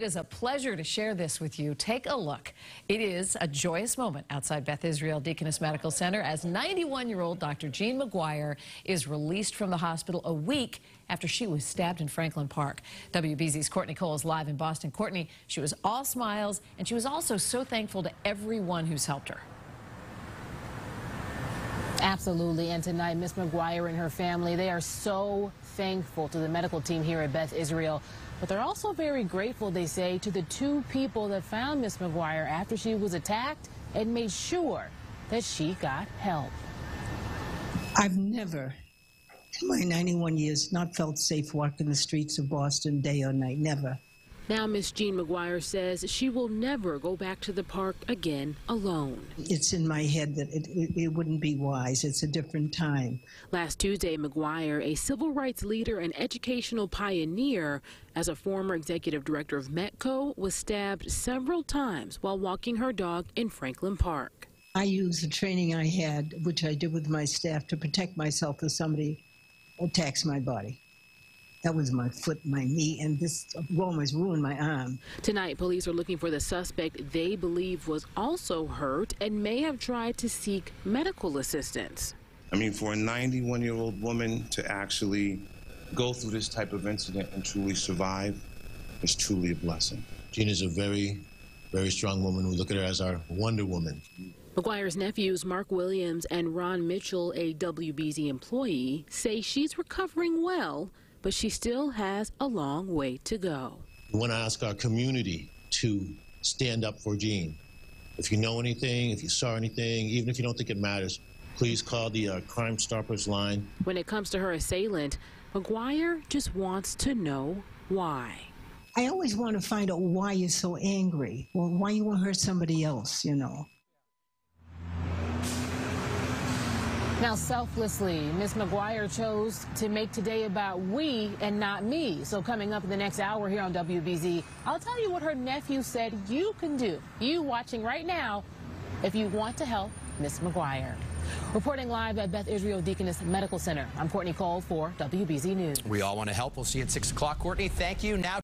It is a pleasure to share this with you. Take a look. It is a joyous moment outside Beth Israel Deaconess Medical Center as 91-year-old Dr. Jean McGuire is released from the hospital a week after she was stabbed in Franklin Park. WBZ's Courtney Cole is live in Boston. Courtney, she was all smiles, and she was also so thankful to everyone who's helped her. Absolutely. And tonight, Miss McGuire and her family, they are so thankful to the medical team here at Beth Israel. But they're also very grateful, they say, to the two people that found Miss McGuire after she was attacked and made sure that she got help. I've never, in my 91 years, not felt safe walking the streets of Boston day or night. Never. Now, Miss Jean McGuire says she will never go back to the park again alone. It's in my head that it, it, it, wouldn't be wise. It's a different time. Last Tuesday, McGuire, a civil rights leader and educational pioneer, as a former executive director of Metco, was stabbed several times while walking her dog in Franklin Park. I used the training I had, which I did with my staff, to protect myself if somebody attacks my body. That was my foot, my knee, and this almost ruined my arm. Tonight, police are looking for the suspect they believe was also hurt and may have tried to seek medical assistance. I mean, for a 91 year old woman to actually go through this type of incident and truly survive is truly a blessing. Jean is a very, very strong woman. We look at her as our Wonder Woman. McGuire's nephews, Mark Williams and Ron Mitchell, a WBZ employee, say she's recovering well but she still has a long way to go. We want to ask our community to stand up for Jean. If you know anything, if you saw anything, even if you don't think it matters, please call the uh, Crime Stoppers line. When it comes to her assailant, McGuire just wants to know why. I always want to find out why you're so angry. Well, why you want to hurt somebody else, you know. Now, selflessly, Miss McGuire chose to make today about we and not me. So coming up in the next hour here on WBZ, I'll tell you what her nephew said you can do, you watching right now, if you want to help Miss McGuire. Reporting live at Beth Israel Deaconess Medical Center, I'm Courtney Cole for WBZ News. We all want to help. We'll see you at 6 o'clock. Courtney, thank you. Now